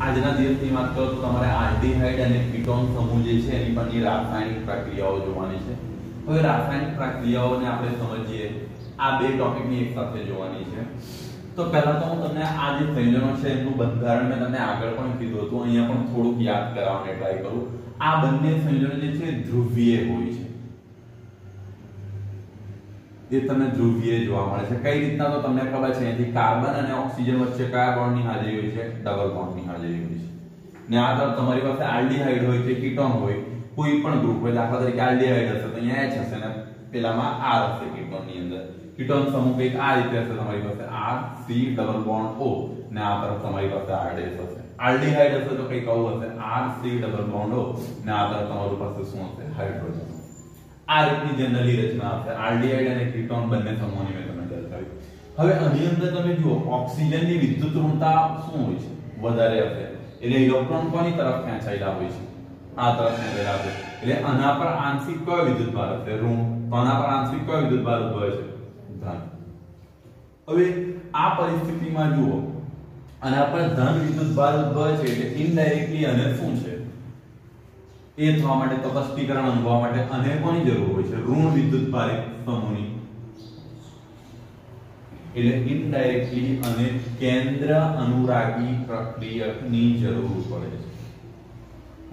આજના દિવસની તો તમારે આલ્ડિહાઇડ અને કીટોન સમૂહ જે છે એની પરની રાસાયણિક પ્રક્રિયાઓ જોવાની છે. હવે રાસાયણિક પ્રક્રિયાઓને આપણે સમજીએ. આ બે ટોપિકની એક સાથે જોવાની છે. તો પહેલા તો હું તમને આ જે સંયોજનો છે એનું બંધારણ મેં તમને આગળ પણ કીધું હતું. અહીંયા પણ થોડુંક યાદ કરાવવાની ટ્રાય કરું. આ બંને સંયોજનો જે છે ધ્રુવીય હોય છે. એ તમને ધ્રુવીય જોવા મળે છે. કઈ રીતના તો તમને ખબર છે, અહીંથી કાર્બન અને ઓક્સિજન વચ્ચે કયા બોન્ડની હાજરી હોય છે? ડબલ બોન્ડની હાજરી હોય છે. ને આ તરફ તમારી પાસે આલ્ડીહાઇડ હોય કે કીટોન હોય, કોઈ પણ ગ્રુપ હોય, દાખલા તરીકે આલ્ડીહાઇડ હશે તો અહીંયા H હશે ને પેલામાં R હશે કીટોનની અંદર. કીટોન સમૂહ કંઈક આ રીતે હશે, તમારી પાસે R, C double bond O ને આ તરફ તમારી પાસે R ડેશ હશે. આલ્ડીહાઇડ હશે તો કંઈક આવું હશે, R, C double bond O ને આ તરફ તમારી પાસે શું હશે? હાઇડ્રોજન આ રીતની જનરલી રચના આપશે આરડીઆઈડ અને કીટોન બંને સમૂહની મેં તમને દર્શાવી હવે આની અંદર તમે જુઓ, ઓક્સિજનની વિદ્યુત ઋણતા શું હોય છે? વધારે હશે. એટલે ઇલેક્ટ્રોન કોની તરફ ખેંચાયેલા હોય છે? આ તરફ ખેંચાયેલા હશે એટલે આના પર આંશિક કયો વિદ્યુત ભાર હશે? ઋણ. તો આના પર આંશિક કયો વિદ્યુત ભાર ઉદ્ભવે છે? ધન. હવે આ પરિસ્થિતિમાં જુઓ. આના પર ધન વિદ્યુત ભાર ઉદ્ભવે છે એટલે ઇનડાયરેક્ટલી અને શું છે? એ થવા માટે તપસ્પીકરણ અનુભવવા માટે અને કોની જરૂર હોય છે? ઋણ વિદ્યુત ભારિત સમૂહની એટલે ઇનડાયરેક્ટલી અને કેન્દ્ર અનુરાગી પ્રક્રિયકની જરૂર પડે છે.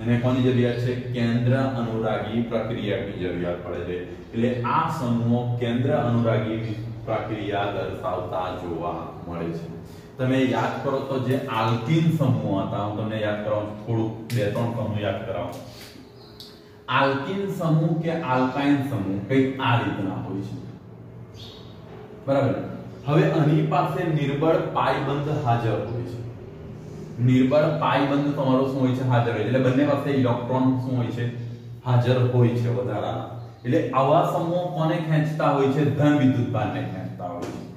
અને કોની જરૂરિયાત છે? કેન્દ્ર અનુરાગી પ્રક્રિયાની જરૂરિયાત પડે છે. એટલે આ સમૂહો કેન્દ્ર અનુરાગી પ્રક્રિયા દર્શાવતા જોવા મળે છે. તમે યાદ કરો તો જે આલ્કિન સમૂહ હતા, હું તમને યાદ કરાવું થોડુંક બે ત્રણ સમૂહ યાદ કરાવું. આલ્કીન સમૂહ કે આલ્કાઇન સમૂહ કંઈક આ રીતના હોય છે. બરાબર? હવે આની પાસે નિર્બળ પાયબંધ હાજર હોય છે. નિર્બળ પાયબંધ તમારો શું હોય છે? હાજર હોય એટલે બંને પાસે ઇલેક્ટ્રોન શું હોય છે? હાજર હોય છે વધારાના. એટલે આવા સમૂહ કોને ખેંચતા હોય છે? ધન વિદ્યુત ભારને ખેંચતા હોય છે.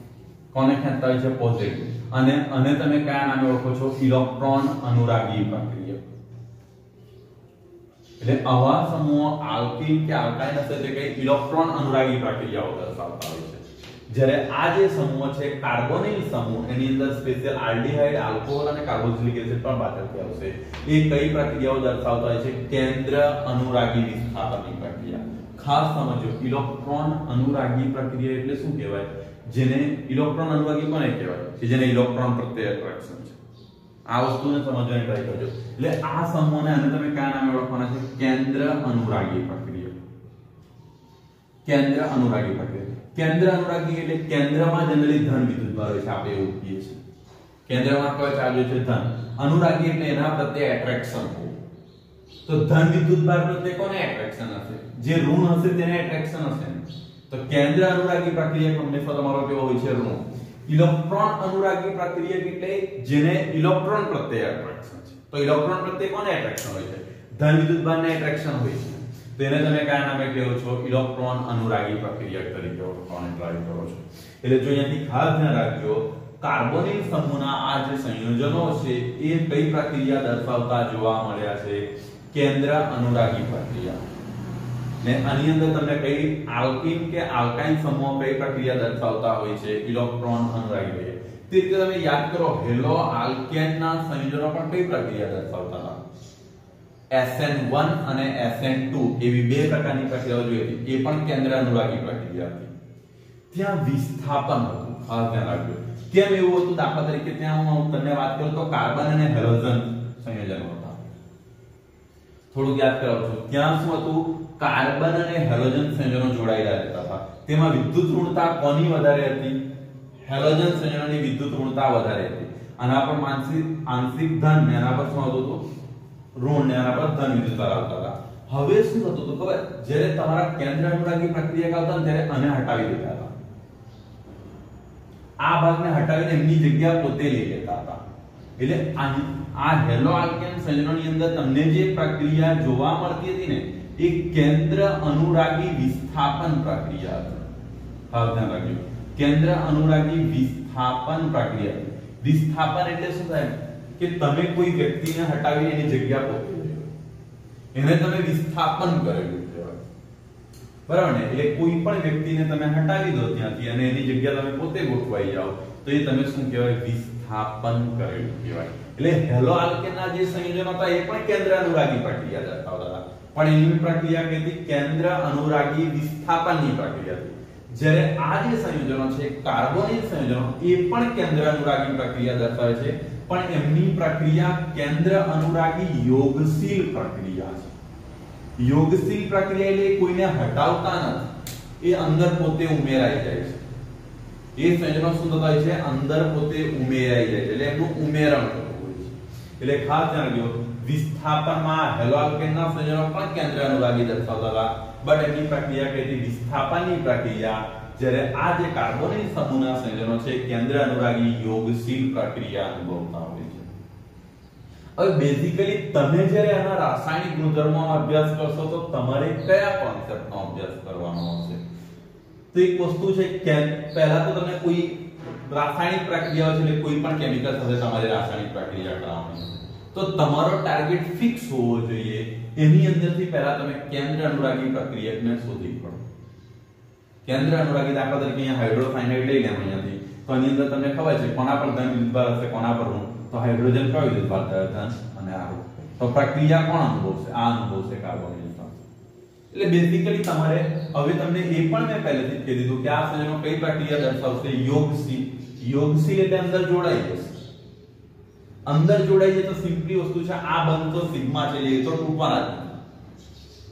કોને ખેંચતા હોય છે? પોઝિટિવ. અને અને તમે કયા નામે ઓળખો છો? ઇલેક્ટ્રોન અનુરાગી પ્રક્રિયા એટલે આવા સમૂહો આલ્કીન કે આલ્કાઇન હશે તે કઈ ઇલેક્ટ્રોન અનુરાગી પ્રક્રિયાઓ દર્શાવતા હોય છે. જ્યારે આ જે સમૂહ છે, કાર્બોનિલ સમૂહ, એની અંદર સ્પેશિયલ આલ્ડીહાઇડ આલ્કોહોલ અને કાર્બોક્સિલિક એસિડ પણ પાછળથી આવશે. એ કઈ પ્રક્રિયાઓ દર્શાવતા હોય છે? કેન્દ્ર અનુરાગી વિસ્થાપનની પ્રક્રિયા. ખાસ સમજો, ઇલેક્ટ્રોન અનુરાગી પ્રક્રિયા એટલે શું કહેવાય? જેને ઇલેક્ટ્રોન અનુરાગી કોને કહેવાય, કે જેને ઇલેક્ટ્રોન પ્રત્યે એટ્રેક્શન છે. આ વસ્તુને સમજવાની ટ્રાય કરજો એટલે આ સમૂહને અને તમે કયા નામે ઓળખવાના છે? કેન્દ્ર અનુરાગી પ્રક્રિયા. કેન્દ્ર અનુરાગી પ્રક્રિયા. કેન્દ્ર અનુરાગી એટલે કેન્દ્રમાં જનરલી ધન વિદ્યુત ભાર હોય છે, આપણે એવું કહીએ છીએ. કેન્દ્રમાં કયો ચાર્જ છે? ધન. અનુરાગી એટલે એના પ્રત્યે એટ્રેક્શન હોય. તો ધન વિદ્યુત ભાર પ્રત્યે કોને એટ્રેક્શન હશે? જે ઋણ હશે તેને એટ્રેક્શન હશે. તો કેન્દ્ર અનુરાગી પ્રક્રિયા હંમેશા તમારો કેવો હોય છે? ઋણ. ઇલેક્ટ્રોન અનુરાગી પ્રક્રિયક એટલે જેને ઇલેક્ટ્રોન પ્રત્યે એટ્રેક્શન છે. તો ઇલેક્ટ્રોન પ્રત્યે કોને એટ્રેક્શન હોય છે? ધન વિદ્યુતભારને એટ્રેક્શન હોય છે. તો તમે કયા નામે કહો છો? ઇલેક્ટ્રોન અનુરાગી પ્રક્રિયા તરીકે ઓળખવાની ટ્રાય કરો છો. એટલે જો અહીંયાથી ખાસ ધ્યાન રાખજો, કાર્બોનિલ સમૂહના આ જે સંયોજનો છે, એ કઈ પ્રક્રિયા દર્શાવતા જોવા મળ્યા છે? કેન્દ્ર અનુરાગી પ્રક્રિયા. ને આની અંદર તમને કઈ આલ્કીન કે આલ્કાઇન સમૂહ કઈ પ્રક્રિયા દર્શાવતા હોય છે, ઇલેક્ટ્રોન અનુરાગી હોય તે રીતે તમે યાદ કરો, હેલો આલ્કેન ના સંયોજનો પણ કઈ પ્રક્રિયા દર્શાવતા હતા? SN1 અને SN2 એવી બે પ્રકારની પ્રક્રિયાઓ જોઈ હતી. એ પણ કેન્દ્ર અનુરાગી પ્રક્રિયા હતી. ત્યાં વિસ્થાપન હતું, ખાસ ધ્યાન રાખજો. કેમ એવું હતું? દાખલા તરીકે ત્યાં હું તમને વાત કરું તો કાર્બન અને હેલોજન સંયોજનો હતા. થોડુંક યાદ કરાવું છું ત્યાં શું હતું? કાર્બન અને હેલોજન સંયોજનો જોડાયેલા રહેતા હતા તેમાં વિદ્યુત ઋણતા કોની વધારે હતી? હેલોજન સંયોજનની વિદ્યુત ઋણતા વધારે હતી. આના પર માનસિક, આંશિક ધન ને આના પર શું હતું? ઋણ ને આના પર ધન વિદ્યુત ધરાવતા હતા. હવે શું થતું હતું ખબર? જ્યારે તમારા કેન્દ્ર અનુરાગી પ્રક્રિયા કરતા ત્યારે આને હટાવી દેતા હતા. આ ભાગને હટાવીને એમની જગ્યા પોતે લઈ લેતા હતા. એટલે આ હેલો આલ્કેન સંયોજનની અંદર તમને જે પ્રક્રિયા જોવા મળતી હતી ને એ કેન્દ્ર અનુરાગી વિસ્થાપન પ્રક્રિયા હતી. હા ધ્યાન રાખજો. કેન્દ્ર અનુરાગી વિસ્થાપન પ્રક્રિયા. વિસ્થાપન એટલે શું થાય? કે તમે કોઈ વ્યક્તિને હટાવી એની જગ્યા પોતે એને તમે વિસ્થાપન કરેલું કહેવાય. બરાબર ને? એટલે કોઈ પણ વ્યક્તિને તમે હટાવી દો ત્યાંથી અને એની જગ્યા તમે પોતે ગોઠવાઈ જાઓ, તો એ તમે શું કહેવાય? વિસ્થાપન કરેલું કહેવાય. એટલે હેલો આલ્કેનના જે સંયોજનો હતા, એ પણ કેન્દ્ર અનુરાગી પ્રક્રિયા દર્શાવતા હતા પણ એની પ્રક્રિયા કહેતી કેન્દ્ર અનુરાગી વિસ્થાપનની પ્રક્રિયા હતી. જ્યારે આ જે સંયોજનો છે, કાર્બોનિલ સંયોજનો, એ પણ કેન્દ્ર અનુરાગી પ્રક્રિયા દર્શાવે છે. પણ એમની પ્રક્રિયા કેન્દ્ર અનુરાગી યોગશીલ પ્રક્રિયા છે. યોગશીલ પ્રક્રિયા એટલે કોઈને હટાવતા નથી. એ અંદર પોતે ઉમેરાઈ જાય છે. એ સંયોજનો શું થતા હોય છે? અંદર પોતે ઉમેરાઈ જાય છે. એટલે એનું ઉમેરણ થતું હોય છે. એટલે ખાસ ધ્યાન રાખજો વિસ્થાપનમાં હેલોઆલ્કેનના સંયોજનો પણ કેન્દ્ર અનુરાગી દર્શાવતા હતા. બટ એની પ્રક્રિયા કહેતી વિસ્થાપનની પ્રક્રિયા, જ્યારે આ જે કાર્બોનિલ સમૂહના સંયોજનો છે, કેન્દ્ર અનુરાગી યોગશીલ પ્રક્રિયા અનુભવતા હોય છે. હવે બેઝિકલી તમે જ્યારે આના રાસાયણિક ગુણધર્મોનો અભ્યાસ કરશો, તો તમારે કયા કોન્સેપ્ટનો અભ્યાસ કરવાનો હશે? તો એક વસ્તુ છે કે પહેલા તો તમને કોઈ રાસાયણિક પ્રક્રિયાઓ છે, એટલે કોઈ પણ કેમિકલ સાથે તમારે રાસાયણિક પ્રક્રિયા કરાવવાની તો તમારો ટાર્ગેટ ફિક્સ હોવો જોઈએ. એની અંદરથી પહેલા તમે કેન્દ્ર અનુરાગી પ્રક્રિયકને શોધી પડો કેન્દ્ર અનુરાગી દાખલા તરીકે અહીંયા હાઇડ્રોસાયનાઇડ લઈ લેવાનું અહીંયાથી. તો એની અંદર તમને ખબર છે કોના પર ધન વિદ્યુતભાર હશે, કોના પર ઋણ? તો હાઇડ્રોજન કયો વિદ્યુતભાર ધન અને આ તો પ્રક્રિયા કોણ અનુભવશે? આ અનુભવશે કાર્બોનિલ એટલે બેઝિકલી તમારે હવે તમને એ પણ મેં પહેલેથી જ કહી દીધું કે આ સંયોજનો કઈ પ્રક્રિયા દર્શાવશે? યોગશીલ યોગશીલ એટલે અંદર જોડાઈ જશે અંદર જોડાઈ જાય તો સિમ્પલી વસ્તુ છે, આ બંધ તો સિગ્મા છે, એ તો તૂટવાના જ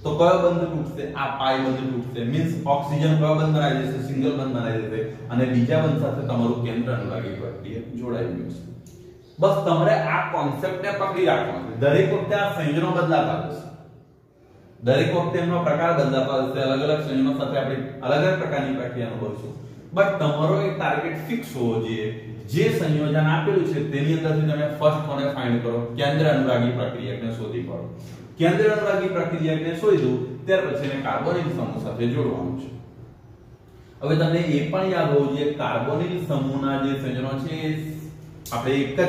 તો કયો બંધ તૂટશે? આ પાઈ બંધ તૂટશે. મીન્સ ઓક્સિજન કયો બંધ બનાવી દેશે સિંગલ બંધ બનાવી દેશે અને બીજા બંધ સાથે તમારું કેન્દ્ર અનુરાગી પ્રક્રિયા જોડાઈ ગયું છે. બસ તમારે આ કોન્સેપ્ટને પકડી રાખવાનો છે. દરેક વખતે આ સંયોજનો બદલાતા હશે દરેક વખતે એમનો પ્રકાર બદલાતો હશે અલગ અલગ સંયોજનો સાથે આપણે અલગ અલગ પ્રકારની પ્રક્રિયા અનુભવીશું. બટ તમારો એક ટાર્ગેટ ફિક્સ હોવો જોઈએ. જે સંયોજન આપેલું છે, તેની અંદરથી તમે ફર્સ્ટ કોને ફાઇન્ડ કરો? કેન્દ્ર અનુરાગી પ્રક્રિયકને શોધી કાઢો કેન્દ્ર અનુરાગી પ્રક્રિયકને શોધ્યું ત્યાર પછી એને કાર્બોનિલ સમૂહ સાથે જોડવાનું છે. હવે તમને એ પણ યાદ હોવું જોઈએ, કાર્બોનિલ સમૂહના જે સંયોજનો છે આપણે એક જ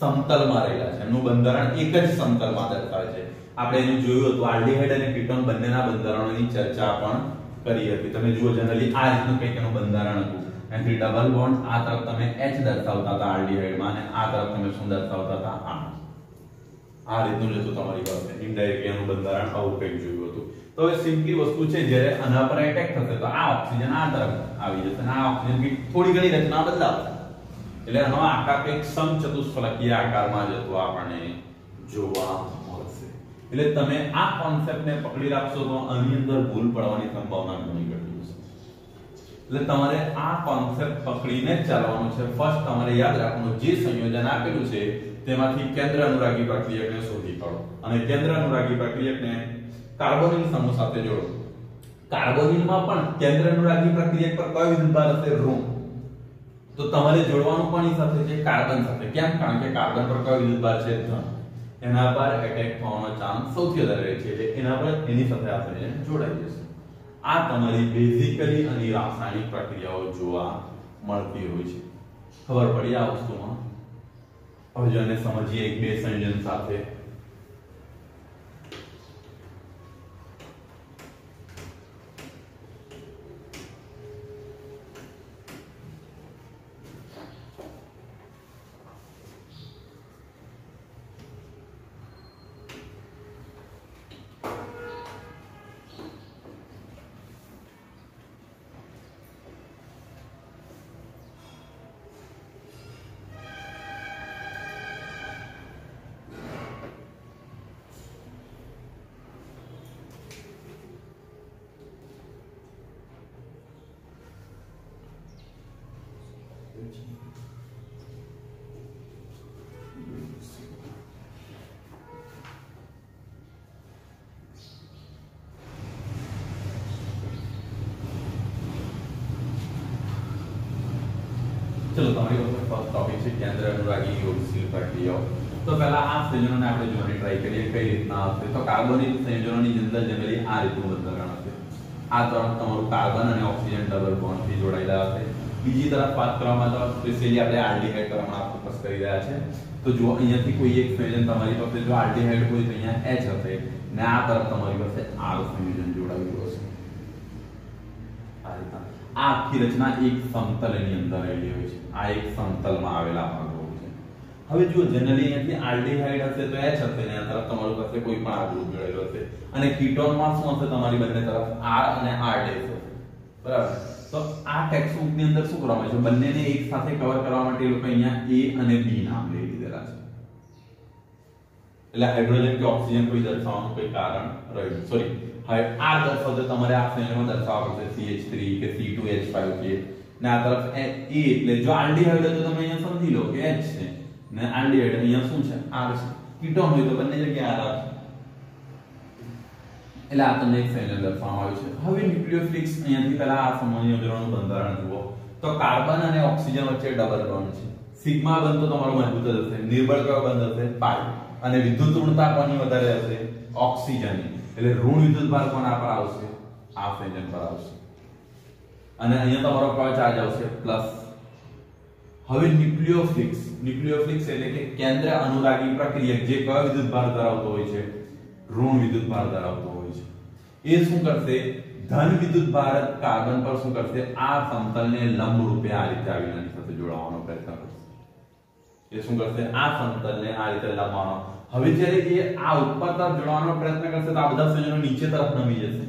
સમતલમાં રહેલા છે. એનું બંધારણ એક જ સમતલમાં દર્શાવે છે. આપણે એનું જોયું હતું, આલ્ડીહાઇડ અને કીટોન બંનેના બંધારણોની ચર્ચા પણ કરી હતી. તમે જુઓ જનરલી આ રીતનું કંઈક એનું બંધારણ હતું. એનાથી ડબલ બોન્ડ આ તરફ તમે H દર્શાવતા હતા આલ્ડીહાઇડમાં અને આ તરફ તમે શું દર્શાવતા હતા? આ આ રીતનું જ હતું તમારી પાસે. ઇનડાયરેક્ટલી એનું બંધારણ આવું કંઈક જોયું હતું. તો હવે સિમ્પલી વસ્તુ છે, જ્યારે આના પર એટેક થશે, તો આ ઓક્સિજન આ તરફ આવી જશે અને આ ઓક્સિજન થોડી ઘણી રચના બદલાવશે. એટલે આનો આકાર કંઈક સમચતુષ્ફલકીય આકારમાં જતો આપણને જોવા એટલે તમે આ કોન્સેપ્ટને પકડી રાખશો તો આની અંદર ભૂલ પડવાની સંભાવના ઘણી ઘટી જશે. એટલે તમારે આ કોન્સેપ્ટ પકડીને ચાલવાનું છે. ફર્સ્ટ તમારે યાદ રાખવાનું, જે સંયોજન આપેલું છે, તેમાંથી કેન્દ્ર અનુરાગી પ્રક્રિયકને શોધી કાઢો. અને કેન્દ્ર અનુરાગી પ્રક્રિયકને કાર્બોનિલ સમૂહ સાથે જોડો. કાર્બોનિલમાં પણ કેન્દ્ર અનુરાગી પ્રક્રિયક પર કયો વિદ્યુતભાર હશે? ઋણ. તો તમારે જોડવાનું કોની સાથે છે? કાર્બન સાથે. કેમ? કારણ કે કાર્બન પર કયો વિદ્યુતભાર છે? ધન. એના પર એટેક થવાનો ચાન્સ સૌથી વધારે રહે છે, એટલે એના પર એની સાથે આપણે જોડાઈ જશે. આ તમારી બેઝિકલી અને રાસાયણિક પ્રક્રિયાઓ જોવા મળતી હોય છે. ખબર પડી આ વસ્તુમાં? હવે જો સમજીએ એક બે સંયોજન સાથે. ચલો, તમારી પાસે ટોપિક કેન્દ્ર, અનુરાગી પ્રક્રિયાઓ તો પહેલા આ સંયોજનોને આપણે જોવાની ટ્રાય કરીએ, કઈ રીતના આવશે? તો કાર્બનિક સંયોજનોની અંદર જનરલી આ રીતનું બંધારણ હશે. આ તરફ તમારું કાર્બન અને ઓક્સિજન ડબલ બોન્ડથી જોડાયેલા હશે. બીજી તરફ વાત કરવામાં તો સ્પેશિયલી આપણે આલ્ડીહાઇડ પર હમણાં ફોકસ કરી રહ્યા છે. તો જો અહીંયાથી કોઈ એક સંયોજન તમારી પાસે, જો આલ્ડીહાઇડ હોય તો અહીંયા H હશે ને આ તરફ તમારી પાસે R સંયોજન જોડાયેલું હશે. આ આખી રચના એક સમતલની અંદર રહેલી હોય છે. આ એક સમતલમાં આવેલા ભાગો છે. હવે જો જનરલી અહીંયાથી આલ્ડીહાઇડ હશે તો H હશે ને આ તરફ તમારી પાસે કોઈ પણ આ ગ્રુપ હશે. અને કીટોનમાં શું હશે? તમારી બંને તરફ R અને R ડેશ બરાબર? તો આ ટેક્સ્ટની અંદર શું કરવામાં છે? બંનેને એક સાથે કવર કરવા માટે એ લોકો અહીંયા એ અને બી નામ લઈ લીધેલા છે. એટલે હાઇડ્રોજન કે ઓક્સિજન કોઈ દર્શાવવાનું કોઈ કારણ રહ્યું સોરી આ તરફ દર્શાવતો તમારે આ સંયોજનમાં દર્શાવવા પડશે. CH3 કે C2H5 કે ને આ તરફ A, એટલે જો આલ્ડીહાઇડ તો તમે અહીંયા સમજી લો કે H છે. ને આલ્ડીહાઇડ અહીંયા શું છે? R છે. કીટોન હોય તો બંને જગ્યાએ R એટલે આ તમને એક ફેનલ દર્શાવવામાં આવ્યું છે. હવે ન્યુક્લિયોફિલિક્સ અહીંયાથી પહેલા આ સંયોજનોનું બંધારણ જુઓ. તો કાર્બન અને ઓક્સિજન વચ્ચે ડબલ બોન્ડ છે. સિગ્મા બંધ તો તમારો મજબૂત જ નિર્બળ કયો બંધ હશે? પાઈ અને વિદ્યુત ઋણતા કોની વધારે હશે? ઓક્સિજનની. એટલે ઋણ વિદ્યુત ભાર કોના પર આવશે? આ સંયોજન પર આવશે. અને અહીંયા તમારો કયો ચાર્જ આવશે પ્લસ હવે ન્યુક્લિયોફિલિક્સ ન્યુક્લિયોફિલિક્સ એટલે કે કેન્દ્ર અનુરાગી પ્રક્રિયક જે કયો વિદ્યુત ભાર ધરાવતો હોય છે? ઋણ વિદ્યુત ભાર ધરાવતો હોય છે. એ શું કરશે? ધન વિદ્યુત ભાર કાર્બન પર શું કરશે? આ સમતલને લંબ રૂપે આ રીતે આવીને આની સાથે જોડાવાનો પ્રયત્ન કરશે. એ શું કરશે? આ સમતલને આ રીતે લંબાવવાનો. હવે જ્યારે એ આ ઉપર તરફ જોડવાનો પ્રયત્ન કરશે, તો આ બધા સંયોજનો નીચે તરફ નમી જશે.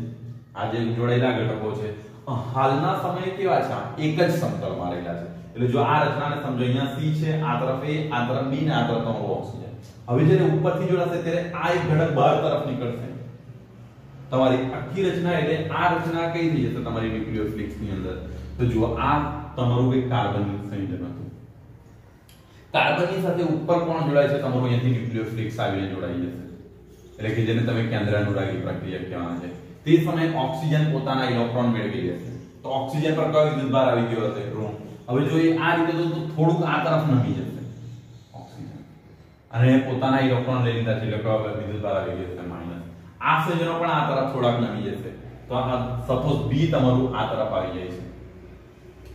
આ જે જોડાયેલા ઘટકો છે. હાલના સમયે કેવા છે? એક જ સમતલમાં રહેલા છે. એટલે જો આ રચનાને સમજો, અહીંયા સી છે, આ તરફ એ, આ તરફ બી ને આ તરફ ઓક્સિજન હવે જ્યારે ઉપરથી જોડાશે ત્યારે આ એક ઘટક બહાર તરફ નીકળશે તમારી આખી રચના એટલે આ રચના કઈ થઈ જશે તમારી ન્યુક્લિયોફિલિક્સની અંદર તો જુઓ આ તમારું એક કાર્બન સંયોજન હતું કાર્બનની સાથે ઉપર કોણ જોડાય છે તમારું અહીંયાથી ન્યુક્લિયોફિલિક્સ આવીને જોડાઈ જશે એટલે કે જેને તમે કેન્દ્ર અનુરાગી પ્રક્રિયા કહેવાના છે તે સમયે ઓક્સિજન પોતાના ઇલેક્ટ્રોન મેળવી લેશે તો ઓક્સિજન પર કયો વિદ્યુત ભાર આવી ગયો હશે ઋણ હવે જો એ આ રીતે તો થોડુંક આ તરફ નમી જશે ઓક્સિજન અને પોતાના ઇલેક્ટ્રોન લઈ લીધા છે એટલે કયો વિદ્યુત આવી જશે માઇનસ. આ સંયોજનો પણ આ તરફ થોડાક નમી જશે. તો આ સપોઝ બી તમારું આ તરફ આવી જાય છે.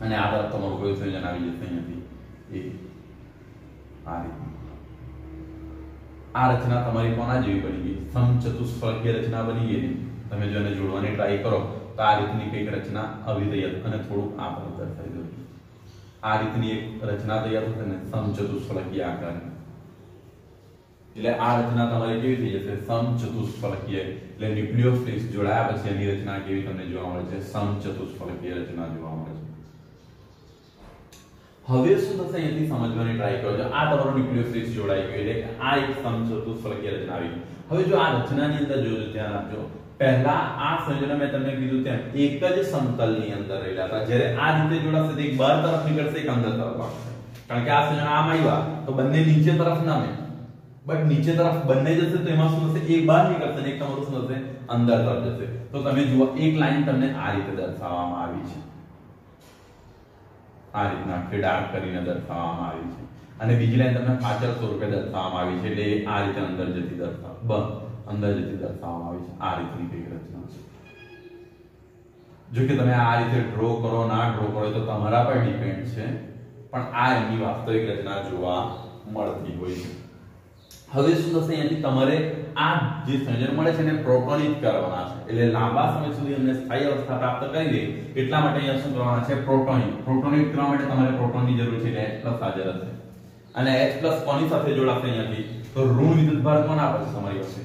અને આ તરફ તમારું કોઈ સંયોજન આવી જશે અહીંયાથી. એ આ રીતનું. આ રચના તમારી કોના જેવી બની ગઈ? સમચતુષ્ફળકીય રચના બની ગઈ તમે જો એને જોડવાની ટ્રાય કરો, તો આ રીતની કંઈક રચના અવિધેય અને થોડુંક આ પર દર્શાવી દઉં આ રીતની એક રચના તૈયાર થશે ને સમચતુષ્ફળકીય આકારની. એટલે આ રચના તમારી કેવી થઈ જશે? સમચતુષ્ફલકીય. એટલે ન્યુક્લિયોફિલિક્સ જોડાયા પછી એની રચના કેવી તમને જોવા મળે છે? સમચતુષ્ફલકીય રચના જોવા મળે છે. હવે શું થશે અહીંથી સમજવાની ટ્રાય કરો આ તમારો ન્યુક્લિયોફિલિક્સ જોડાઈ ગયો એટલે આ એક સમચતુષ્ફલકીય રચના આવી હવે જો આ રચનાની અંદર જોજો, ધ્યાન આપજો. પહેલા આ સંયોજન મેં તમને કીધું તેમ એક જ સમતલની અંદર રહેલા હતા. જ્યારે આ રીતે જોડાશે એક બહાર તરફ નીકળશે, એક અંદર તરફ કારણ કે આ સંયોજન આમ આવ્યા, તો બંને નીચે તરફ નામે. બટ નીચે તરફ બંને જશે તો એમાં શું થશે? એક બહાર નીકળશે ને એક તમારું શું થશે? અંદર તરફ જશે. તો તમે જુઓ, એક લાઈન તમને આ રીતે દર્શાવવામાં આવી છે. આ રીતના આખી ડાર્ક કરીને દર્શાવવામાં આવી છે. અને બીજી લાઈન તમને પાછળ સ્વરૂપે દર્શાવવામાં આવી છે. એટલે આ રીતે અંદર જતી દર્શાવ, બ, અંદર જતી દર્શાવવામાં આવી છે. આ રીતની કંઈક રચના છે. જો કે તમે આ રીતે ડ્રો કરો, ના ડ્રો કરો તો તમારા પર ડિપેન્ડ છે. પણ આ એમની વાસ્તવિક રચના જોવા મળતી હોય છે. હવે શું થશે અહીંયાથી? તમારે આ જે સંયોજન મળે છે એને પ્રોટોનિત કરવાના છે. એટલે લાંબા સમય સુધી અમને સ્થાયી અવસ્થા પ્રાપ્ત કરી દે, એટલા માટે અહીંયા શું કરવાના છે? પ્રોટોનિત પ્રોટોનિત કરવા માટે તમારે પ્રોટોનની જરૂર છે એટલે H+ હાજર હશે અને H+ કોની સાથે જોડાશે અહીંયાથી? તો ઋણ વિદ્યુતભાર કોણ છે? તમારી પાસે.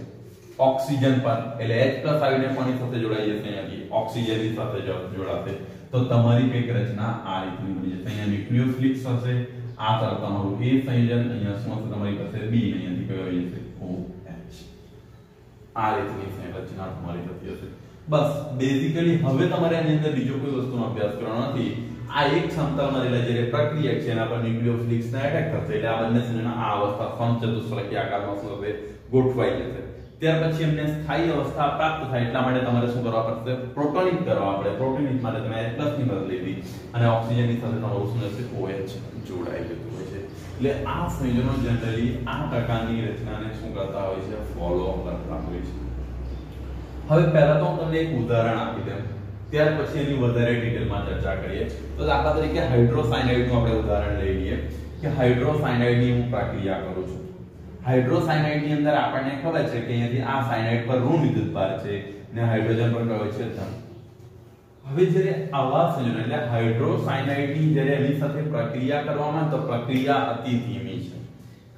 ઓક્સિજન પર. એટલે H+ આવીને કોની સાથે જોડાઈ જશે અહીંયાથી? ઓક્સિજનની સાથે જોડાશે. તો તમારી કંઈક રચના આ રીતની બની જશે. અહીંયા ન્યુક્લિયોફિલિક્સ હશે. આ તરફ તમારું એ સંયોજન અહીંયા શું હશે તમારી પાસે બી અહીંયાથી કયો આવી જશે OH આ રીતની સંરચના તમારી થતી હશે બસ બેઝિકલી હવે તમારે આની અંદર બીજો કોઈ વસ્તુનો અભ્યાસ કરવાનો નથી આ એક ક્ષમતામાં રહેલા જે પ્રક્રિયા છે એના પર ન્યુક્લિયોફિલિક્સ ના એટેક થશે એટલે આ બંને સંયોજન આ અવસ્થા સમચતુષ્ફલકીય આકારમાં શું ગોઠવાઈ જશે ત્યાર પછી એમને સ્થાયી અવસ્થા પ્રાપ્ત થાય એટલા માટે તમારે શું કરવા પડશે? પ્રોટોનિક કરવા પડે. પ્રોટોનિક માટે તમે H+ ની મદદ લીધી અને ઓક્સિજનની સાથે તમારું શું થશે? OH જોડાઈ જતું હોય છે. એટલે આ સંયોજનો જનરલી આ પ્રકારની રચનાને શું કરતા હોય છે? ફોલો કરતા હોય છે. હવે પહેલા તો હું તમને એક ઉદાહરણ આપી દઉં. ત્યાર પછી એની વધારે ડિટેલમાં ચર્ચા કરીએ. તો દાખલા તરીકે હાઇડ્રોસાયનાઇડનું આપણે ઉદાહરણ લઈ લઈએ. કે હાઇડ્રોસાયનાઇડની હું પ્રક્રિયા કરું છું. હાઇડ્રોસાયનાઇડની અંદર આપણને ખબર છે કે અહીંયાથી આ સાયનાઇડ પર ઋણ વિદ્યુતભાર છે ને હાઇડ્રોજન પર કયો છે ધન. હવે જ્યારે આવા સંયોજન, એટલે હાઇડ્રોસાયનાઇડની જ્યારે એની સાથે પ્રક્રિયા કરવામાં તો પ્રક્રિયા અતિ ધીમી છે.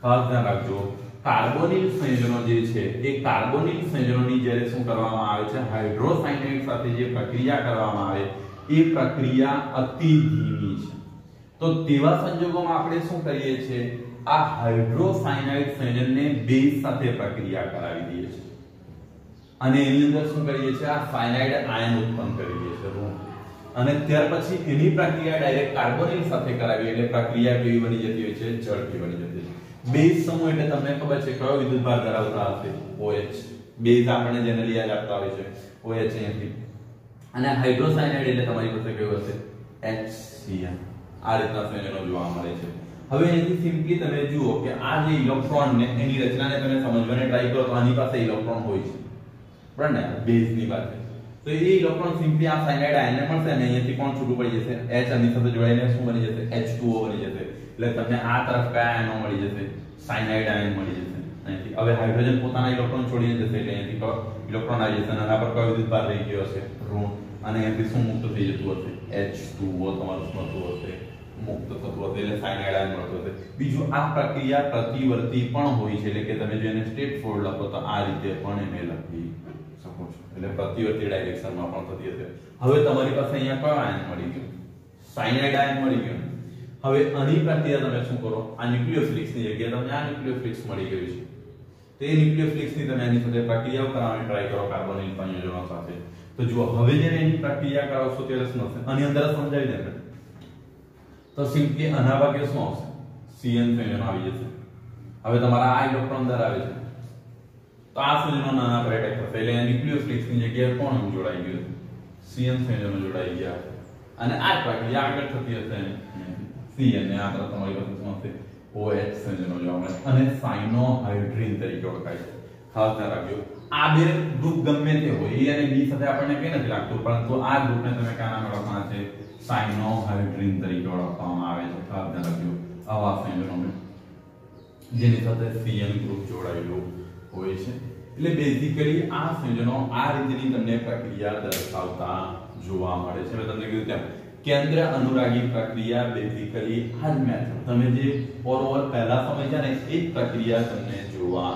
ખાસ ધ્યાન રાખજો, કાર્બોનિલ સંયોજનો જે છે, એ કાર્બોનિલ સંયોજનોની જ્યારે શું કરવામાં આવે છે, હાઇડ્રોસાયનાઇડ સાથે જે પ્રક્રિયા કરવામાં આવે, એ પ્રક્રિયા અતિ ધીમી છે. તો તેવા સંજોગોમાં આપણે શું કરીએ છીએ? આ હાઇડ્રોસાયનાઇડ સંયોજનને બેઝ સાથે પ્રક્રિયા કરાવી દઈએ છીએ. અને એની અંદર શું કરીએ છીએ? આ સાયનાઇડ આયન ઉત્પન્ન કરી દઈએ છીએ અને ત્યાર પછી એની પ્રક્રિયા ડાયરેક્ટ કાર્બોનિલ સાથે કરાવી, એટલે પ્રક્રિયા કેવી બની જતી હોય છે? ઝડપી બની જતી છે. બેઝ સમૂહ એટલે તમને ખબર છે કયો વિદ્યુતભાર ધરાવતા હશે? OH બેઝ આપણે જનરલી યાદ આપતા હોય છે OH અહીંયાથી. અને હાઇડ્રોસાયનાઇડ એટલે તમારી પાસે કેવું હશે? HCl આ રીતના સંયોજનો જોવા મળે છે. હવે અહીંથી સિમ્પલી તમે જુઓ કે આ જે ઇલેક્ટ્રોન ને, એની રચનાને તમે સમજવાને ટ્રાય કરો તો આની પાસે ઇલેક્ટ્રોન હોય છે. બરાબર ને? બેઝની પાસે તો એ ઇલેક્ટ્રોન સિમ્પલી આ સાયનાઇડ આયનને મળશે અને અહીંયાથી કોણ છૂટું પડી જશે? H આની સાથે જોડાઈને શું બની જશે? H2O બની જશે. એટલે તમને આ તરફ કયા આયનો મળી જશે? સાયનાઇડ આયન મળી જશે અહીંથી. હવે હાઇડ્રોજન પોતાના ઇલેક્ટ્રોન છોડીને જશે એટલે અહીંથી ઇલેક્ટ્રોન આવી જશે અને આના પર કયો વિદ્યુતભાર રહી ગયો હશે? ઋણ. અને અહીંથી શું મુક્ત થઈ જતું હશે? H2O તમારું શું થતું હશે? મુક્ત થતું હતું, એટલે સાયનાઇડ આયન મળતું હતું. બીજું આ પ્રક્રિયા પ્રતિવર્તી પણ હોય છે, એટલે કે તમે જો એને સ્ટેટ ફોરવર્ડ લખો, તો આ રીતે પણ એને લખી શકો છો. એટલે પ્રતિવર્તી ડાયરેક્શનમાં પણ થતી હશે. હવે તમારી પાસે અહીંયા કયો આયન મળી ગયો? સાયનાઇડ આયન મળી ગયો. હવે આની પ્રક્રિયા તમે શું કરો? આ ન્યુક્લિયોફિલિક્સની જગ્યાએ તમને આ ન્યુક્લિયોફિલિક્સ મળી ગયું છે. તે ન્યુક્લિયોફિલિક્સની તમે એની સાથે પ્રક્રિયાઓ કરાવવાની ટ્રાય કરો કાર્બોનિલ સંયોજનો સાથે. તો જુઓ, હવે જ્યારે એની પ્રક્રિયા કરાવશો ત્યારે શું થશે આની અંદર સમજાવી દે તો સિમ્પલી આના ભાગે શું આવશે? Cn સંયોજન આવી જશે. હવે તમારા આ ઇલેક્ટ્રોન ધરાવે છે. તો આ સંયોજનો નાના પર એટેક થશે એટલે ન્યુક્લિયોફિલિક્સ જગ્યાએ કોણ જોડાઈ ગયું Cn સંયોજનો જોડાઈ ગયા અને આ પ્રક્રિયા આગળ થતી હશે Cn ને આગળ તમારી પાસે શું હશે OH સંયોજનો જોવા મળે અને સાયનોહાઇડ્રિન તરીકે ઓળખાય છે. ખાસ ધ્યાન રાખજો. આ બે ગ્રુપ ગમે તે હોય. એ અને બી સાથે આપણને કઈ નથી લાગતું. પરંતુ આ ગ્રુપને તમે કયા નામે ઓળખવાના છે? સાયનોહાઇડ્રીન તરીકે ઓળખવામાં આવે છે ખાસ ધ્યાન રાખજો. આવા સંયોજનોને જેની સાથે Cn ગ્રુપ જોડાયેલું હોય છે. એટલે બેઝિકલી આ સંયોજનો આ રીતની તમને પ્રક્રિયા દર્શાવતા જોવા મળે છે. મેં તમને કીધું તેમ, કેન્દ્ર અનુરાગી પ્રક્રિયા બેઝિકલી આ જ મેથડ તમે જે ઓવર પહેલા સમજ્યા ને, એ પ્રક્રિયા તમને જોવા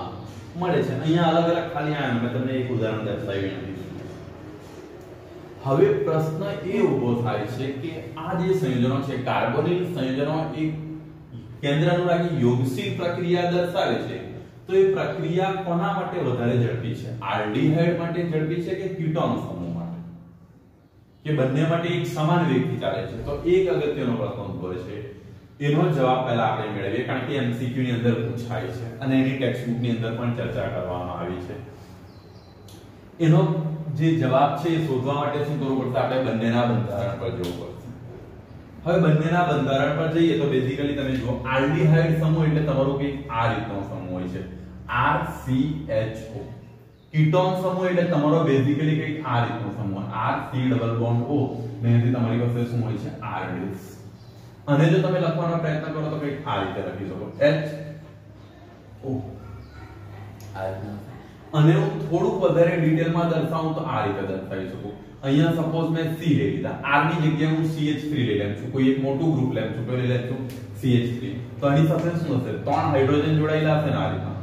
મળે છે. અહીંયા અલગ અલગ ખાલી આયન મેં તમને એક ઉદાહરણ દર્શાવ્યું હવે પ્રશ્ન એ ઊભો થાય છે કે આ જે સંયોજનો છે, કાર્બોનિલ સંયોજનો એક કેન્દ્ર અનુરાગી યોગશીલ પ્રક્રિયા દર્શાવે છે. તો એ પ્રક્રિયા કોના માટે વધારે ઝડપી છે? આલ્ડીહાઇડ માટે ઝડપી છે કે ક્યુટોન સમૂહ માટે? કે બંને માટે એક સમાન વેગથી ચાલે છે? તો એક અગત્યનો પ્રશ્ન ઉદ્ભવે છે. એનો જવાબ પહેલા આપણે મેળવીએ, કારણ કે એમસીક્યુ ની અંદર પૂછાય છે અને એની ટેક્સ્ટ બુકની અંદર પણ ચર્ચા કરવામાં આવી છે. એનો જે જવાબ છે એ શોધવા માટે શું કરવું પડશે? આપણે બંનેના બંધારણ પર જવું પડશે. હવે બંનેના બંધારણ પર જઈએ તો બેઝિકલી તમે જુઓ, આલ્ડીહાઇડ સમૂહ એટલે તમારો કંઈક આ રીતનો સમૂહ હોય છે. RCHO કીટોન સમૂહ એટલે તમારો બેઝિકલી કંઈક આ રીતનો સમૂહ R C double bond O ને તમારી પાસે શું હોય છે? આર ડીસ અને જો તમે લખવાનો પ્રયત્ન કરો તો કંઈક આ રીતે લખી શકો. H O. આ રીતના અને હું થોડુંક વધારે ડિટેલમાં દર્શાવું તો આ રીતે દર્શાવી શકું. અહીંયા સપોઝ મેં C લઈ લીધા. R ની જગ્યાએ હું CH3 લઈ લઉં છું. કોઈ એક મોટું ગ્રુપ લઉં છું. કોઈ લઈ લઉં છું CH3 તો આની સાથે શું હશે? ત્રણ હાઇડ્રોજન જોડાયેલા હશે ને આ રીતના?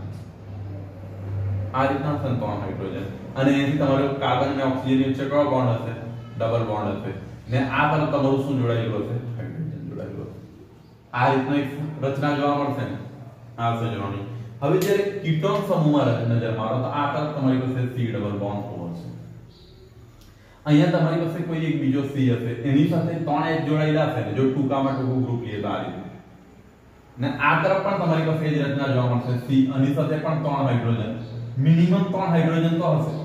આ રીતના હશે ત્રણ હાઇડ્રોજન અને એથી તમારો કાર્બન અને ઓક્સિજન વચ્ચે કયો બોન્ડ હશે? ડબલ બોન્ડ હશે. ને આ પર તમારું શું જોડાયેલું હશે? હાઇડ્રોજન જોડાયેલું હશે. આ રીતના એક રચના જોવા મળશે ને? આ સંયોજનોની હવે જ્યારે કીટોન સમૂહમાં નજર મારો, તો આ તરફ તમારી પાસે સી ડબલ બોન્ડ હશે અહીંયા તમારી પાસે કોઈ એક બીજો સી હશે. એની સાથે ત્રણ એચ જોડાયેલા હશે જો ટૂંકામાં ટૂંકું ગ્રુપ લઈએ તો આ રીતે ને આ તરફ પણ તમારી પાસે જ રચના જોવા મળશે. સી આની સાથે પણ ત્રણ હાઇડ્રોજન મિનિમમ ત્રણ હાઇડ્રોજન તો હશે.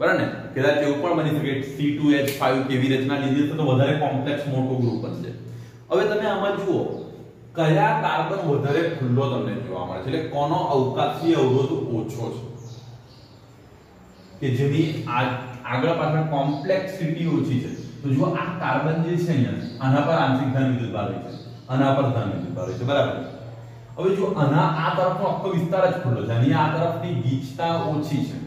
બરાબર ને? કદાચ એવું પણ બની શકે C2H5 કેવી રચના લીધી હશે તો વધારે કોમ્પ્લેક્સ મોટું ગ્રુપ બનશે. હવે તમે આમાં જુઓ. કયા કાર્બન વધારે ખુલ્લો તમને જોવા મળે છે? એટલે કોનો અવકાશી અવરોધ ઓછો છે? કે જેની આગળ પાછળ કોમ્પ્લેક્સિટી ઓછી છે. તો જો આ કાર્બન જે છે અહીંયા, આના પર આંશિક ધન વિદ્યુતભાર છે. આના પર ધન વિદ્યુતભાર છે. બરાબર? હવે જો આના આ તરફનો આખો વિસ્તાર જ ખુલ્લો છે. અને આ તરફની ગીચતા ઓછી છે.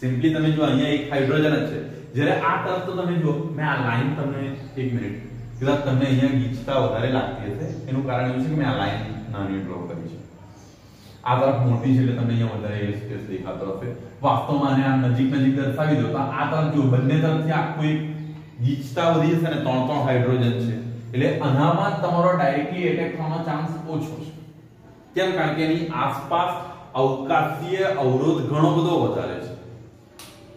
સિમ્પલી તમે જો અહીંયા એક હાઇડ્રોજન જ છે. જ્યારે આ તરફ તો તમે જો મેં આ લાઈન તમને એક મિનિટ કદાચ તમને અહીંયા ગીચતા વધારે લાગતી હશે. એનું કારણ એવું છે કે મેં આ લાઈન નાની ડ્રો કરી છે. આ તરફ મોટી છે એટલે તમને અહીંયા વધારે સ્પેસ દેખાતો હશે. વાસ્તવમાં આને આ નજીક નજીક દર્શાવી દો તો આ તરફ જો બંને તરફથી આખું એક ગીચતા વધી જશે અને ત્રણ ત્રણ હાઇડ્રોજન છે. એટલે આનામાં તમારો ડાયરેક્ટલી એટેક થવાનો ચાન્સ ઓછો છે. કેમ? કારણ કે એની આસપાસ અવકાશીય અવરોધ ઘણો બધો વધારે છે.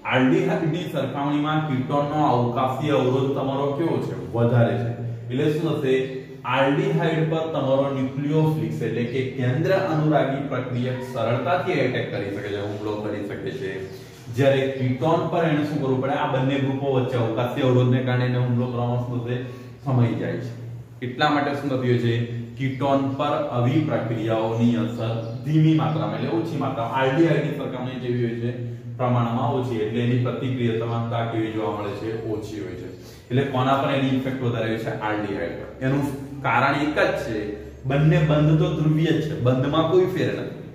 આલ્ડીહાઇડની સરખામણીમાં કીટોનનો અવકાશી અવરોધ તમારો કેવો છે? વધારે છે. એટલે શું થશે? આલ્ડીહાઇડ પર તમારો ન્યુક્લિયોફિલિક્સ, એટલે કે કેન્દ્ર અનુરાગી પ્રક્રિયક સરળતાથી એટેક કરી શકે છે, હુમલો કરી શકે છે. જ્યારે કીટોન પર એને શું કરવું પડે? આ બંને ગ્રુપો વચ્ચે અવકાશી અવરોધને કારણે એને હુમલો કરવામાં શું થશે? સમય જાય છે. એટલા માટે શું થતું હોય છે? કીટોન પર આવી પ્રક્રિયાઓની અસર ધીમી માત્રામાં, એટલે ઓછી માત્રામાં આલ્ડીહાઇડની સરખામણી જેવી હોય છે. પ્રમાણમાં ઓછી એટલે એની પ્રતિક્રિયાત્મકતા કેવી જોવા મળે છે, ઓછી હોય છે. એટલે કોના પર એની ઇફેક્ટ વધારે હોય છે? આલ્ડીહાઇડ પર. એનું કારણ એક જ છે, બંને બંધ તો ધ્રુવીય છે. બંધમાં કોઈ ફેર નથી.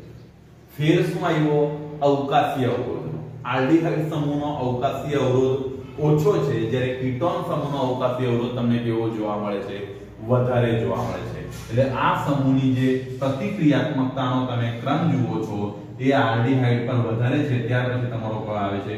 ફેર શું આવ્યો અવકાશીય અવરોધનો આલ્ડીહાઇડ સમૂહનો અવકાશી અવરોધ ઓછો છે, જ્યારે કીટોન સમૂહનો અવકાશી અવરોધ તમને કેવો જોવા મળે છે? વધારે જોવા મળે છે. એટલે આ સમૂહની જે પ્રતિક્રિયાત્મકતાનો તમે ક્રમ જુઓ છો એ આલ્ડીહાઇડ પર વધારે છે, ત્યાર પછી તમારો કોણ આવે છે.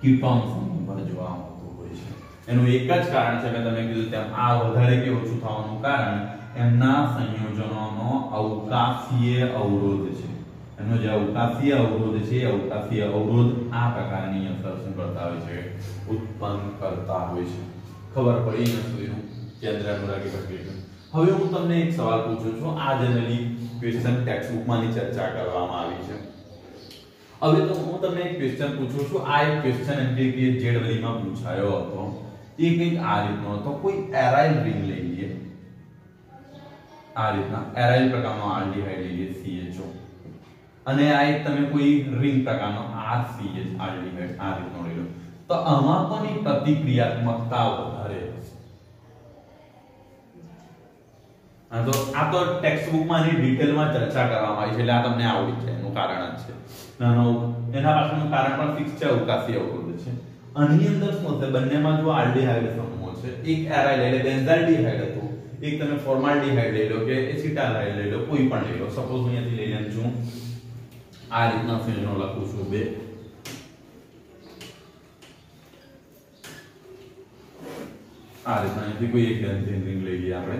કીટોન પર જોવા મળતું હોય છે. એનું એક જ કારણ છે મેં તમને કીધું તેમ, આ વધારે કે ઓછું થવાનું કારણ એમના સંયોજનોનો અવકાશીય અવરોધ છે. એનો જે અવકાશીય અવરોધ છે અવકાશીય અવરોધ આ પ્રકારની અસર શું કરતા હોય છે, ઉત્પન્ન કરતા હોય છે. ખબર પડી ન સુધીનું કેન્દ્ર અનુરાગી પ્રક્રિયા હવે હું તમને એક સવાલ પૂછું છું, આ જનરલી ક્વેશ્ચન ટેક્સ્ટબુકમાંની ચર્ચા કરવામાં આવી છે. હવે તો હું તમને એક ક્વેશ્ચન પૂછું છું. આ એક ક્વેશ્ચન એમપીકે જેડવલી માં પૂછાયો હતો. એ કંઈક આ રીતનો હતો. કોઈ એરાઇલ રિંગ લઈ લઈએ. આ રીતના એરાઇલ પ્રકારનો આલ્ડીહાઇડ લઈ લઈએ CHO અને આ એક તમે કોઈ રિંગ પ્રકારનો RCH આલ્ડીહાઇડ આ રીતનો લઈ લો. તો આમાં કોની પ્રતિક્રિયાત્મકતા વધારે આ તો આ તો ટેક્સ્ટ બુકમાં આની ડિટેલમાં ચર્ચા કરવામાં આવી છે, એટલે આ તમને આવડી જાય, એનું કારણ જ છે. નાનો એના પાછળનું કારણ પણ ફિક્સ છે, અવકાશી અવરોધ છે. આની અંદર શું છે બંનેમાં જો આલ્ડીહાઇડ સમૂહ છે, એક એરાઇલ એટલે બેન્ઝાલ્ડીહાઇડ હતું, એક તમે ફોર્માલ્ડીહાઇડ લઈ લો કે એસિટાલ્હાઇડ લઈ લો, કોઈ પણ લઈ લો. સપોઝ હું અહીંયાથી લઈ લઉં છું, આ રીતના ફિનોલ લખું છું બે. આ રીતના અહીંથી કોઈ એક બેન્ઝીન રિંગ લઈ લઈએ આપણે.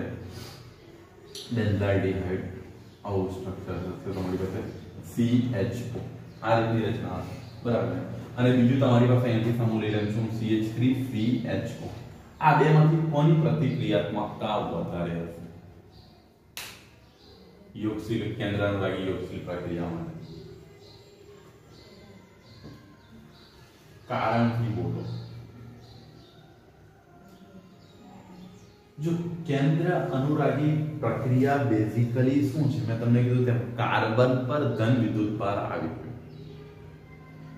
તમારી પાસે CHO આ રીતની રચના બરાબર અને બીજું તમારી પાસે અહીંથી લઈ લઉં છું CH3CHO આ બેમાંથી કોની પ્રતિક્રિયાત્મકતા વધારે હશે યોગશીલ કેન્દ્ર અનુરાગી યોગશીલ પ્રક્રિયા માટે કારણથી બોલો જો કેન્દ્ર અનુરાગી પ્રક્રિયા બેઝિકલી શું છે? મેં તમને કીધું તેમ કાર્બન પર ધન વિદ્યુત ભાર આવી ગયો.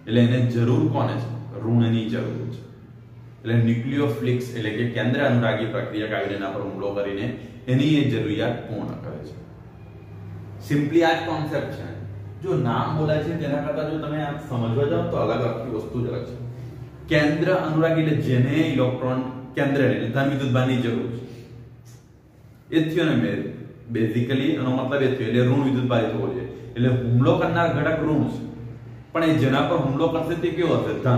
એટલે એને જરૂર કોને છે? ઋણની જરૂર છે. એટલે ન્યુક્લિયોફિલિક્સ એટલે કે કેન્દ્ર અનુરાગી પ્રક્રિયા આવીને એના પર હુમલો કરીને એની એ જરૂરિયાત પૂર્ણ કરે છે. સિમ્પલી આ જ કોન્સેપ્ટ છે. જો નામ બોલાય છે તેના કરતા જો તમે આ સમજવા જાઓ તો અલગ આખી વસ્તુ જ અલગ છે. કેન્દ્ર અનુરાગી એટલે જેને ઇલેક્ટ્રોન, કેન્દ્ર એટલે ધન વિદ્યુતભારની જરૂર છે. એ જ થયો ને બેઝિકલી એનો મતલબ એ થયો એટલે ઋણ વિદ્યુતભાર થવો જોઈએ. એટલે હુમલો કરનાર ઘટક ઋણ છે. પણ એ જેના પર હુમલો કરશે તે કેવો હશે? ધન.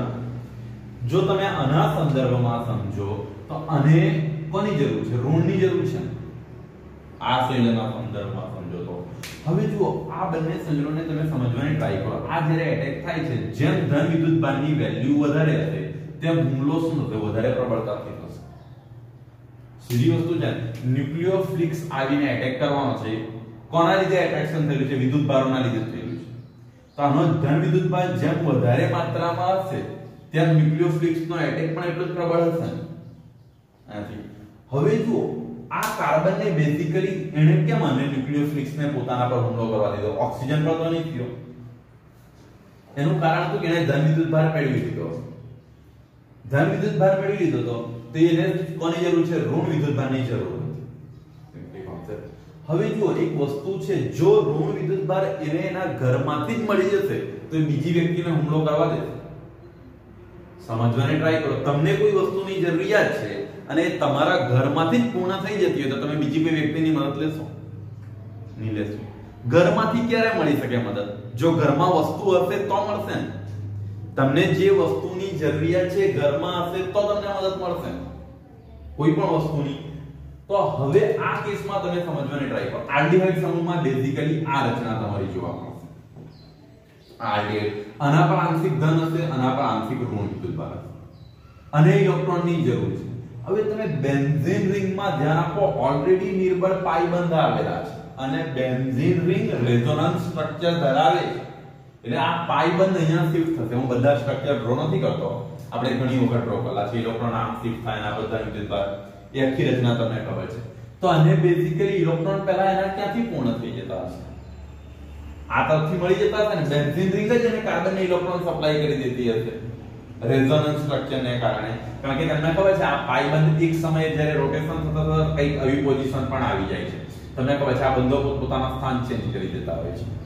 જો તમે આના સંદર્ભમાં સમજો, તો આને કોની જરૂર છે? ઋણની જરૂર છે. આ સંયોજનના સંદર્ભમાં સમજો તો. હવે જુઓ, આ બંને સંયોજનોને તમે સમજવાની ટ્રાય કરો. આ જ્યારે એટેક થાય છે, જેમ ધન વિદ્યુત વિદ્યુતભારની વેલ્યુ વધારે હશે, તેમ હુમલો શું થશે? વધારે પ્રબળતાથી થશે. સીધી વસ્તુ છે? ન્યુક્લિયોફ્લિક્સ આવીને એટેક કરવાનો છે. કોના લીધે એટ્રેક્શન થયેલું છે? વિદ્યુત ભારોના લીધે થયેલું છે. તો આનો ધન વિદ્યુત ભાર જેમ વધારે માત્રામાં હશે તેમ ન્યુક્લિયોફ્લિક્સનો એટેક પણ એટલો જ પ્રબળ હશે આથી. હવે જુઓ, આ કાર્બનને બેઝિકલી એને કેમ આને ન્યુક્લિયોફિલિક્સને પોતાના પર હુમલો કરવા દીધો? ઓક્સિજન પર તો નહીં થયો. એનું કારણ તો કે એને ધન વિદ્યુત ભાર મેળવી લીધો. ધન વિદ્યુત ભાર મેળવી લીધો તો તો એને કોની જરૂર છે? ઋણ વિદ્યુત ભારની જરૂર. હવે જો એક વસ્તુ છે, જો ઋણ વિદ્યુતભાર એને એના ઘરમાંથી જ મળી જશે, તો એ બીજી વ્યક્તિને હુમલો કરવા દેશે. સમજવાની ટ્રાય કરો. તમને કોઈ વસ્તુની જરૂરિયાત છે અને તમારા ઘરમાંથી જ પૂર્ણ થઈ જતી હોય, તો તમે બીજી કોઈ વ્યક્તિની મદદ લેશો? નહીં લેશો. ઘરમાંથી ક્યારે મળી શકે મદદ? જો ઘરમાં વસ્તુ હશે તો મળશે ને. તમને જે વસ્તુની જરૂરિયાત છે ઘરમાં હશે તો તમને મદદ મળશે. કોઈ પણ વસ્તુની. તો હવે આ કેસમાં તમે સમજવાની ટ્રાય કરો. આલ્ડીહાઇડ સમૂહમાં બેઝિકલી આ રચના તમારી જોવા મળશે. આલ્ડીહાઇડ આના પર આંશિક ધન હશે, આના પર આંશિક ઋણ વિદ્યુતભાર હશે. અને ઇલેક્ટ્રોનની જરૂર છે. હવે તમે બેન્ઝીન રિંગમાં ધ્યાન આપો ઓલરેડી નિર્બળ પાઈ બંધ આવેલા છે. અને બેન્ઝીન રિંગ રેઝોનન્સ સ્ટ્રક્ચર ધરાવે છે. એટલે આ પાઈ બંધ અહીંયા શિફ્ટ થશે. હું બધા સ્ટ્રક્ચર ડ્રો નથી કરતો. આપણે ઘણી વખત ડ્રો કરેલા છે. ઇલેક્ટ્રોન આમ શિફ્ટ થાય આ બધા વિદ્યુતભાર એ આખી રચના તમને ખબર છે. તો આને બેઝિકલી ઇલેક્ટ્રોન પહેલા એના ક્યાંથી પૂર્ણ થઈ જતા હશે? આ તરફથી મળી જતા હતા ને? બેન્ઝીન રિંગ જ એને કાર્બન ઇલેક્ટ્રોન સપ્લાય કરી દેતી હશે. રેઝોનન્સ સ્ટ્રક્ચર ને કારણે. કારણ કે તમને ખબર છે, આ પાઈ બંધ એક સમયે જ્યારે રોટેશન થતા થતા કંઈક આવી પોઝિશન પણ આવી જાય છે. તમને ખબર છે, આ બંધો પોતાના સ્થાન ચેન્જ કરી દેતા હોય છે.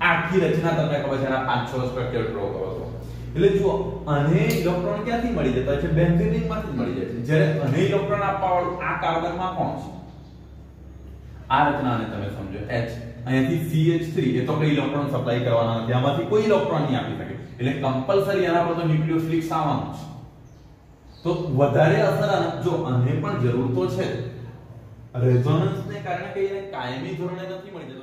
આખી રચના તમને ખબર છે, એના પાંચ છ સ્ટ્રક્ચર ડ્રો કરો છો. એટલે જુઓ, અને ઇલેક્ટ્રોન ક્યાંથી મળી જતા છે? બેન્ઝીન રિંગમાંથી જ મળી જાય છે. જ્યારે અને ઇલેક્ટ્રોન આપવા વાળું આ કાર્બનમાં કોણ છે? આ રચનાને તમે સમજો, H. અહીંયાથી CH3 એ તો કોઈ ઇલેક્ટ્રોન સપ્લાય કરવાના નથી. આમાંથી કોઈ ઇલેક્ટ્રોન નહીં આપી શકે. એટલે કમ્પલસરી એના પર તો ન્યુક્લિયોફિલિક આવવાનું છે તો વધારે અસર જો, અને પણ જરૂર તો છે. રેઝોનન્સને કારણે કઈ કાયમી ધોરણે નથી મળી